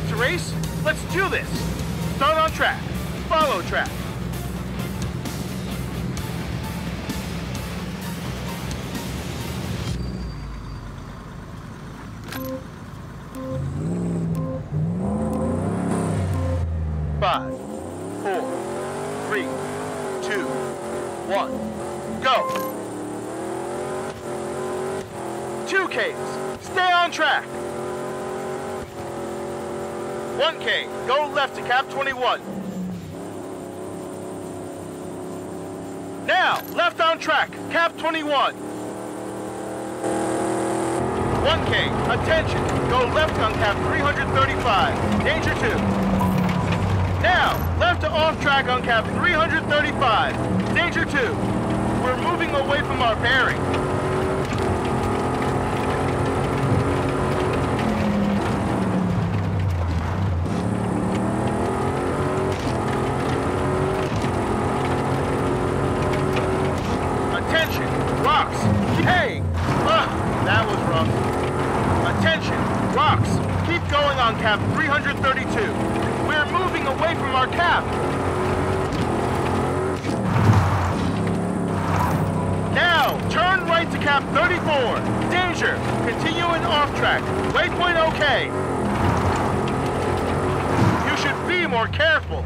Ready to race? Let's do this. Start on track. Follow track. Five, four, three, two, one, go. Two Ks. Stay on track. 1K, go left to cap 21. Now, left on track, cap 21. 1K, attention, go left on cap 335, danger 2. Now, left to off track on cap 335, danger 2. We're moving away from our bearing. Danger. Continuing off track. Waypoint okay. You should be more careful.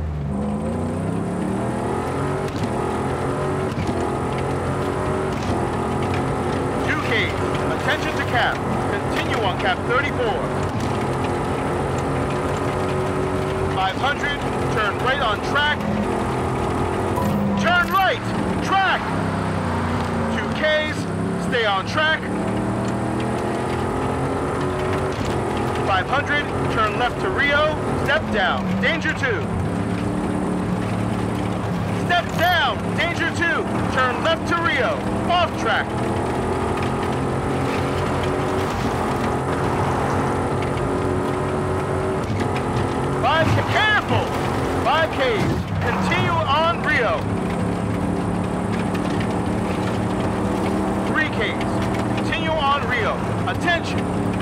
Attention to cap. Continue on cap 34. 500. Turn right on track. Turn right. Track. Two Ks. Stay on track. 500. Turn left to Rio. Step down. Danger 2. Step down. Danger 2. Turn left to Rio. Off track. Five, careful! Five Ks. Continue on Rio. Three Ks. Continue on Rio. Attention!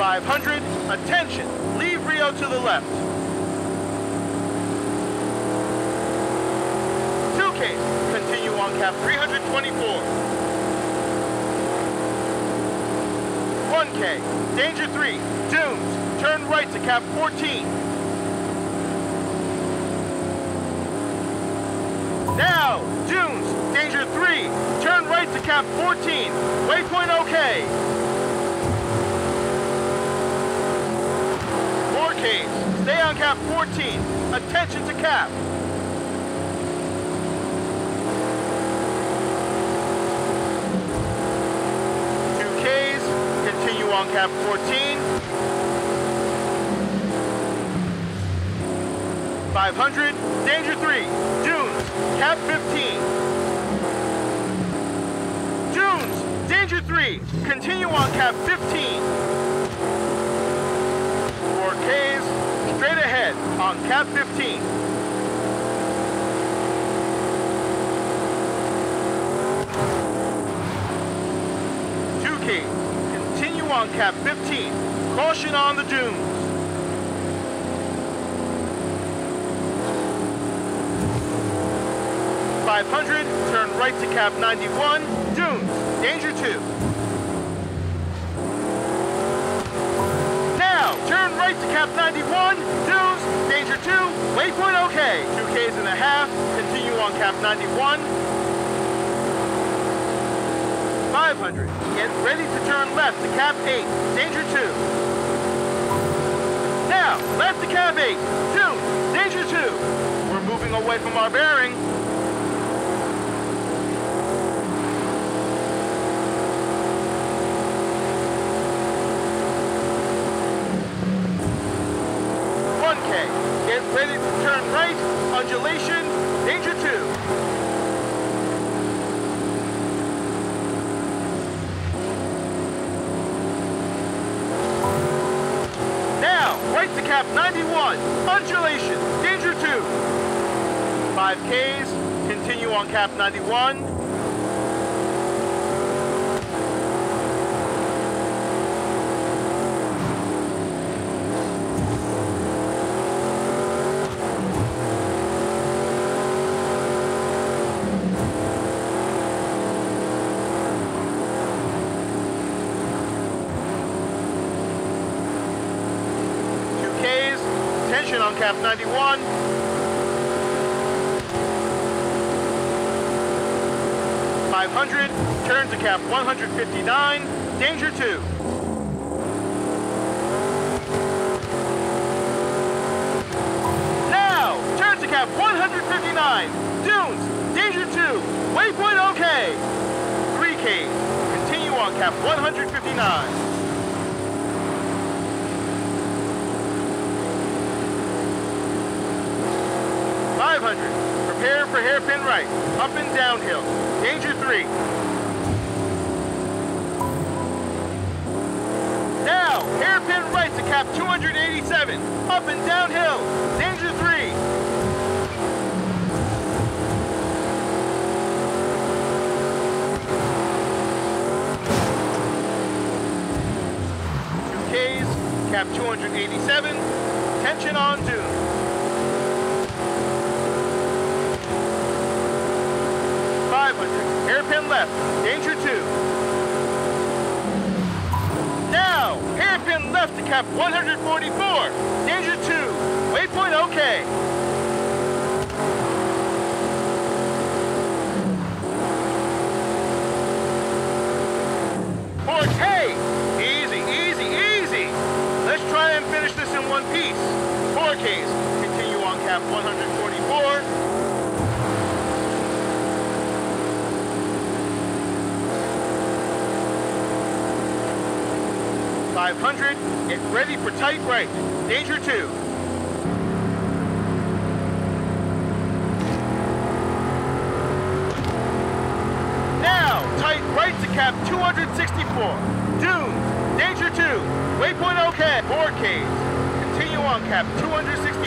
500. Attention, leave Rio to the left. Two continue on cap 324. 1K, danger 3, dunes, turn right to cap 14. Now, dunes, danger 3, turn right to cap 14, waypoint OK. 4Ks. On cap 14. Attention to cap. Two Ks. Continue on cap 14. 500. Danger 3. Dunes. Cap 15. Dunes. Danger 3. Continue on cap 15. 4 Ks. Straight ahead on cap 15. Two Ks. Continue on cap 15. Caution on the dunes. Five hundred. Turn right to cap 91. Dunes. Danger two. Now, turn right to cap 91. Dunes. Danger two. Waypoint okay. Two Ks and a half. Continue on cap 91. 500. Get ready to turn left to cap 8. Danger 2. Now, left to cap 8. 2. Danger 2. We're moving away from our bearing. right, undulation, danger two. Now, right to cap 91, undulation, danger 2. 5Ks, continue on cap 91, cap 91. Five hundred, turn to cap 159, danger two. Now, turn to cap 159, dunes, danger two, waypoint okay. Three Ks, continue on cap 159. Five hundred. Prepare for hairpin right. Up and downhill. Danger three. Now, hairpin right to cap 287. Up and downhill. Danger three. Two Ks, cap 287. Tension on dune. Five hundred. Hairpin left. Danger two. Now, hairpin left to cap 144. Danger two. Waypoint okay. K. Easy, easy, easy. Let's try and finish this in one piece. Four Ks. Continue on cap 144. Five hundred. Get ready for tight right. Danger two. Now, tight right to cap 264. Dunes, danger two. Waypoint okay. Four Ks. Continue on cap 264.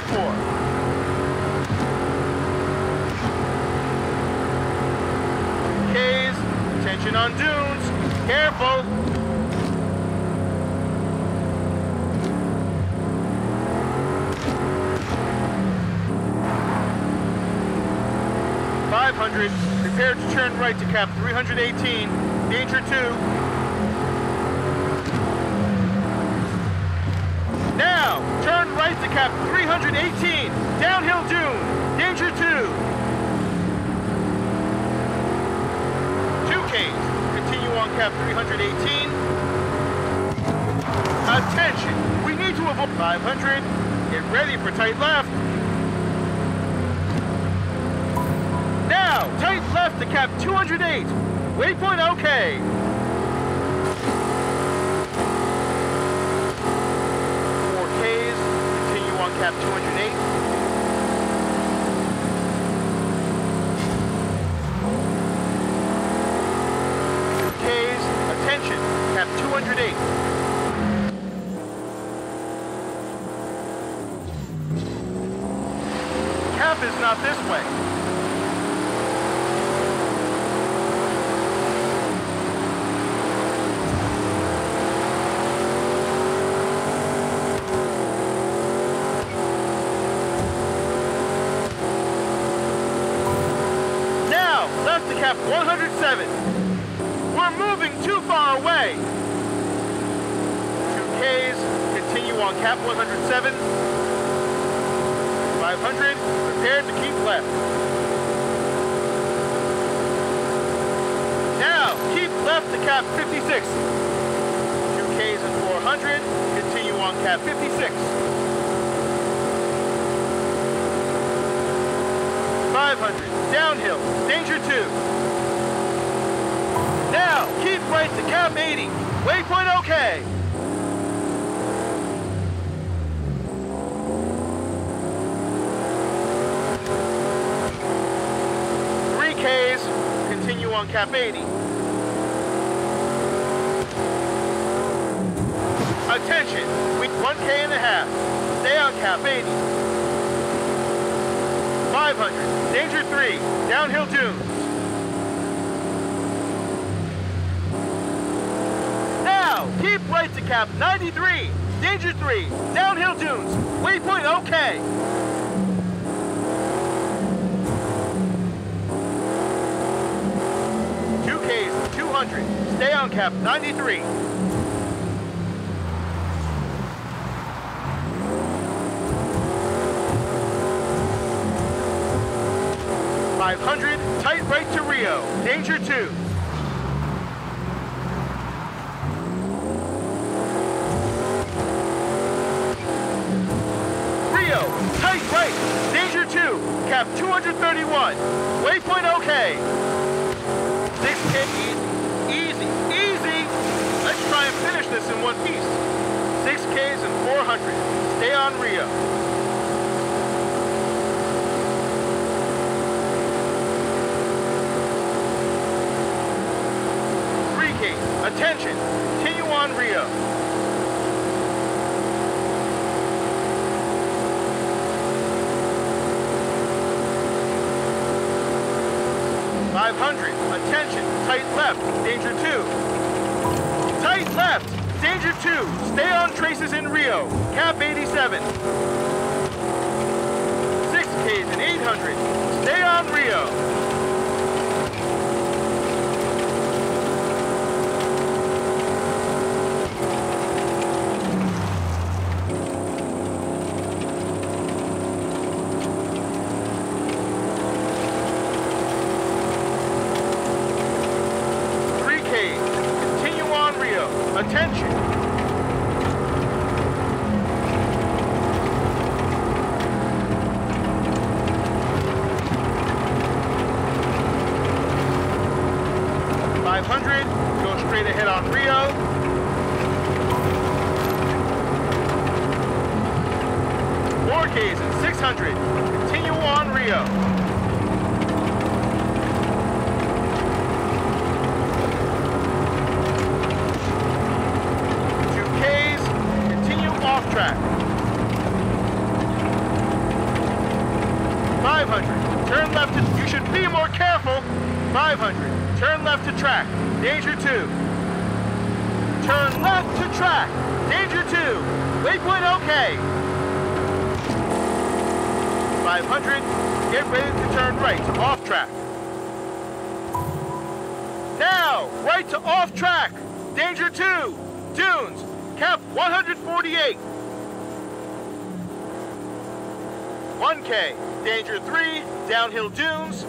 Ks, tension on dunes. Careful. Five hundred. Prepare to turn right to cap 318. Danger two. Now, turn right to cap 318. Downhill dune. Danger two. Two Ks. Continue on cap 318. Attention! We need to avoid 500. Get ready for tight left. Now, tight left to cap 208. Waypoint okay. Four Ks. Continue on cap 208. Ks. Attention. Cap 208. Cap is not this way. Now, to cap 107. We're moving too far away. Two Ks, continue on cap 107. 500, prepared to keep left. Now, keep left to cap 56. Two Ks and 400, continue on cap 56. 500, downhill, danger two. Now, keep right to cap 80. Waypoint okay. Three Ks, continue on cap 80. Attention, we one K and a half. Stay on cap 80. 500, danger 3, downhill dunes. Now, keep right to cap 93, danger 3, downhill dunes, waypoint okay. Two Ks, 200, stay on cap 93. 500, tight right to Rio, danger 2. Rio, tight right, danger 2, cap 231, waypoint okay. 6K easy, easy, easy. Let's try and finish this in one piece. 6Ks and 400, stay on Rio. Attention, continue on Rio. Five hundred, attention, tight left, danger two. Tight left, danger two, stay on traces in Rio, cap 87. Six Ks and 800, stay on Rio. 500, go straight ahead on Rio. More K's 600, continue on Rio. Two K's, continue off track. 500, turn left, you should be more careful. 500, turn left to track, danger 2. Turn left to track, danger 2. Waypoint okay. 500, get ready to turn right. To off track. Now, right to off track, danger 2, dunes, cap 148. 1K, danger 3, downhill dunes,